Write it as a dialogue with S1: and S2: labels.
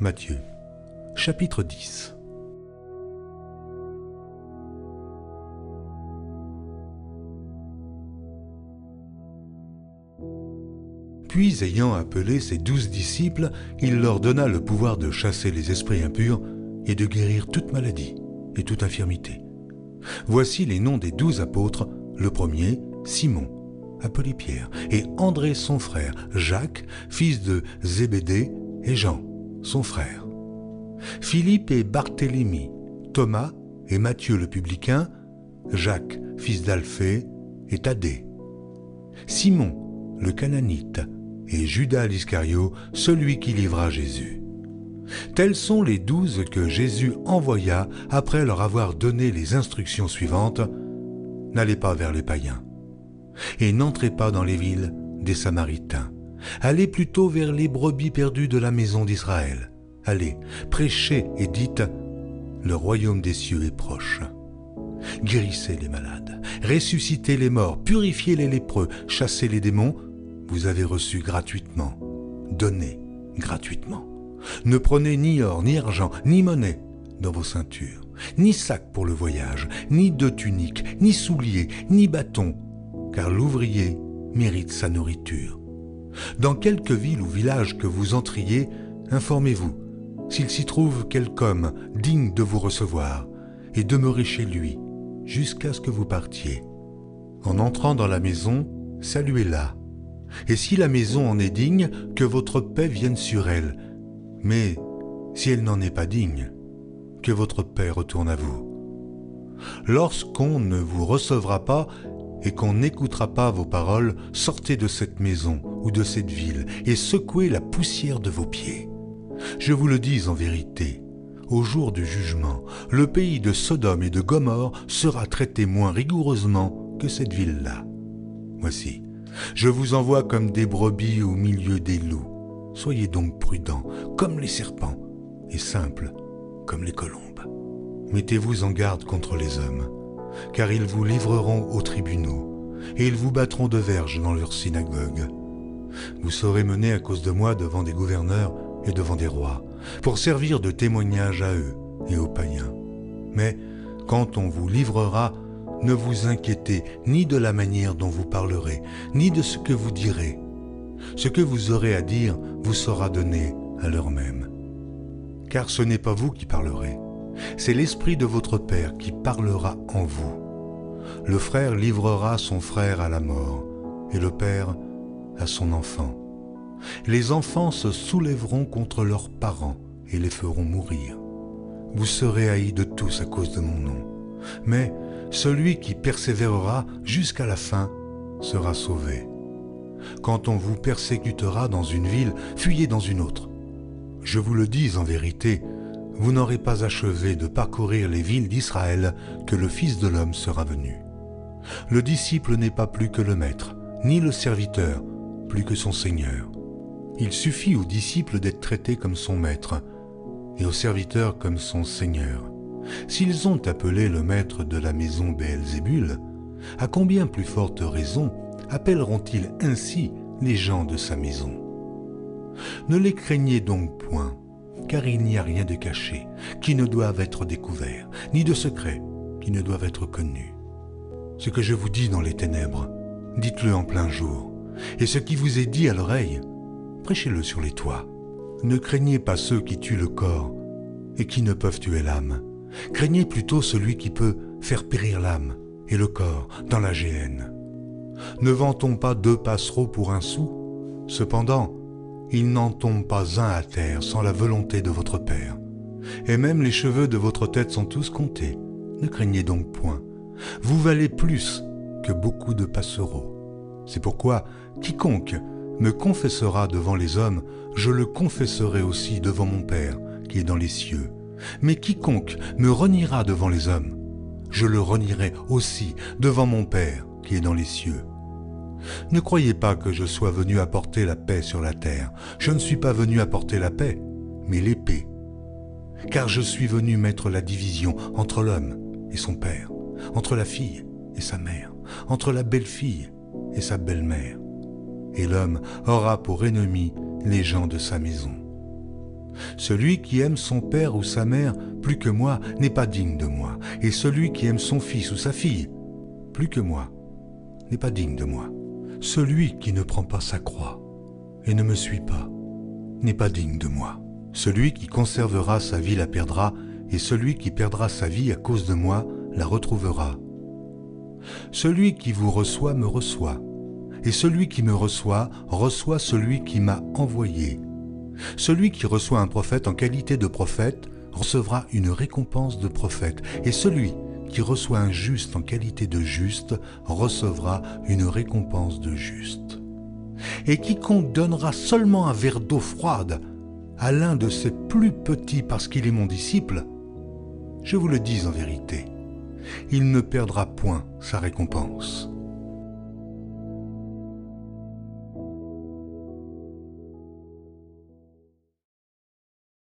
S1: Matthieu, chapitre 10 Puis, ayant appelé ses douze disciples, il leur donna le pouvoir de chasser les esprits impurs et de guérir toute maladie et toute infirmité. Voici les noms des douze apôtres. Le premier, Simon, appelé Pierre, et André son frère, Jacques, fils de Zébédée, et Jean, son frère. Philippe et Barthélemy, Thomas et Matthieu le publicain, Jacques, fils d'Alphée, et Thaddée. Simon, le cananite, et Judas l'Iscario, celui qui livra Jésus. Tels sont les douze que Jésus envoya après leur avoir donné les instructions suivantes. N'allez pas vers les païens, et n'entrez pas dans les villes des Samaritains. Allez plutôt vers les brebis perdues de la maison d'Israël. Allez, prêchez et dites, le royaume des cieux est proche. Guérissez les malades, ressuscitez les morts, purifiez les lépreux, chassez les démons, vous avez reçu gratuitement, donnez gratuitement. Ne prenez ni or, ni argent, ni monnaie dans vos ceintures, ni sac pour le voyage, ni de tunique, ni souliers, ni bâton, car l'ouvrier mérite sa nourriture. Dans quelque ville ou village que vous entriez, informez-vous s'il s'y trouve quelque homme digne de vous recevoir, et demeurez chez lui jusqu'à ce que vous partiez. En entrant dans la maison, saluez-la et si la maison en est digne, que votre paix vienne sur elle. Mais si elle n'en est pas digne, que votre paix retourne à vous. Lorsqu'on ne vous recevra pas et qu'on n'écoutera pas vos paroles, sortez de cette maison ou de cette ville et secouez la poussière de vos pieds. Je vous le dis en vérité, au jour du jugement, le pays de Sodome et de Gomorre sera traité moins rigoureusement que cette ville-là. Voici, je vous envoie comme des brebis au milieu des loups. Soyez donc prudents, comme les serpents, et simples, comme les colombes. Mettez-vous en garde contre les hommes, car ils vous livreront aux tribunaux, et ils vous battront de verges dans leurs synagogues. Vous serez menés à cause de moi devant des gouverneurs et devant des rois, pour servir de témoignage à eux et aux païens. Mais quand on vous livrera ne vous inquiétez ni de la manière dont vous parlerez, ni de ce que vous direz. Ce que vous aurez à dire vous sera donné à l'heure même. Car ce n'est pas vous qui parlerez, c'est l'Esprit de votre Père qui parlera en vous. Le frère livrera son frère à la mort, et le Père à son enfant. Les enfants se soulèveront contre leurs parents et les feront mourir. Vous serez haïs de tous à cause de mon nom. Mais celui qui persévérera jusqu'à la fin sera sauvé. Quand on vous persécutera dans une ville, fuyez dans une autre. Je vous le dis en vérité, vous n'aurez pas achevé de parcourir les villes d'Israël que le Fils de l'homme sera venu. Le disciple n'est pas plus que le maître, ni le serviteur plus que son Seigneur. Il suffit au disciple d'être traité comme son maître, et au serviteur comme son Seigneur. S'ils ont appelé le maître de la maison Béelzébul, à combien plus forte raison appelleront-ils ainsi les gens de sa maison? Ne les craignez donc point, car il n'y a rien de caché qui ne doive être découvert, ni de secret qui ne doive être connu. Ce que je vous dis dans les ténèbres, dites-le en plein jour, et ce qui vous est dit à l'oreille, prêchez-le sur les toits. Ne craignez pas ceux qui tuent le corps et qui ne peuvent tuer l'âme Craignez plutôt celui qui peut faire périr l'âme et le corps dans la géhenne. Ne vend-on pas deux passereaux pour un sou Cependant, il n'en tombe pas un à terre sans la volonté de votre Père. Et même les cheveux de votre tête sont tous comptés. Ne craignez donc point. Vous valez plus que beaucoup de passereaux. C'est pourquoi quiconque me confessera devant les hommes, je le confesserai aussi devant mon Père qui est dans les cieux. Mais quiconque me reniera devant les hommes, je le renierai aussi devant mon Père qui est dans les cieux. Ne croyez pas que je sois venu apporter la paix sur la terre. Je ne suis pas venu apporter la paix, mais l'épée. Car je suis venu mettre la division entre l'homme et son père, entre la fille et sa mère, entre la belle-fille et sa belle-mère. Et l'homme aura pour ennemi les gens de sa maison. Celui qui aime son père ou sa mère plus que moi n'est pas digne de moi, et celui qui aime son fils ou sa fille plus que moi n'est pas digne de moi. Celui qui ne prend pas sa croix et ne me suit pas n'est pas digne de moi. Celui qui conservera sa vie la perdra, et celui qui perdra sa vie à cause de moi la retrouvera. Celui qui vous reçoit me reçoit, et celui qui me reçoit reçoit celui qui m'a envoyé. Celui qui reçoit un prophète en qualité de prophète recevra une récompense de prophète, et celui qui reçoit un juste en qualité de juste recevra une récompense de juste. Et quiconque donnera seulement un verre d'eau froide à l'un de ses plus petits parce qu'il est mon disciple, je vous le dis en vérité, il ne perdra point sa récompense.